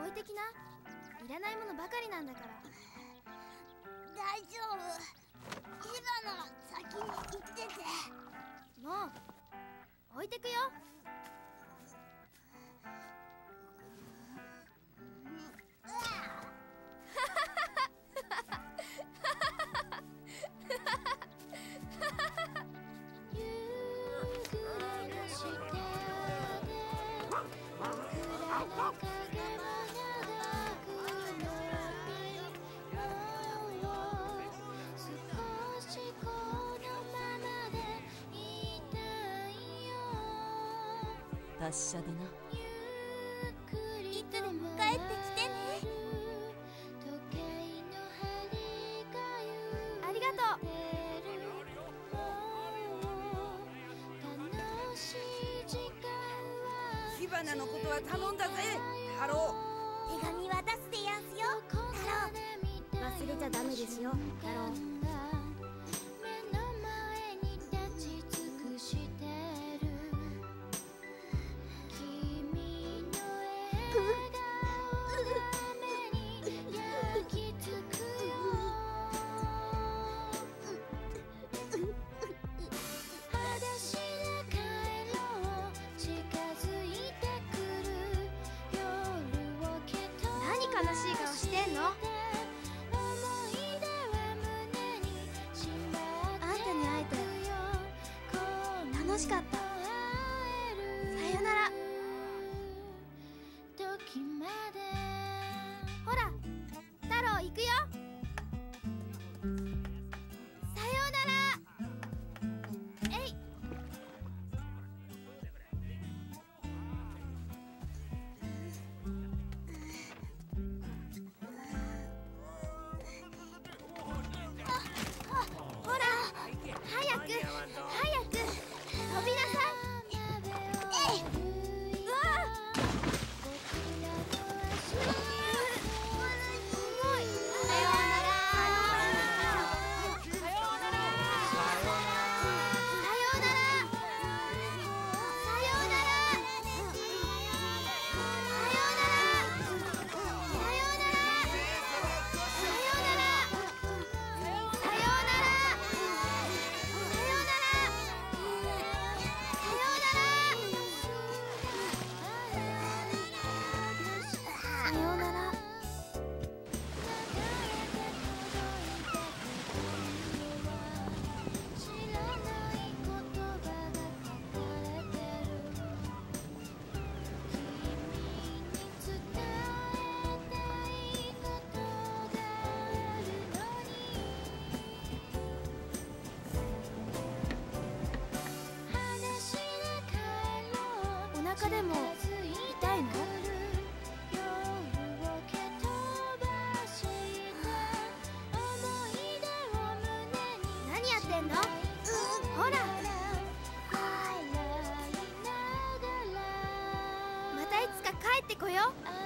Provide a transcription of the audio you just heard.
おいてきな。いらないものばかりなんだから。大丈夫。置いてくよ。達者でな。いつでも帰ってきてね。ありがとう。火花のことは頼んだぜ太郎手紙渡すでやんすよ。太郎。忘れちゃダメですよ。太郎何悲たいの？何やってんの、ほら。またいつか帰ってこよう。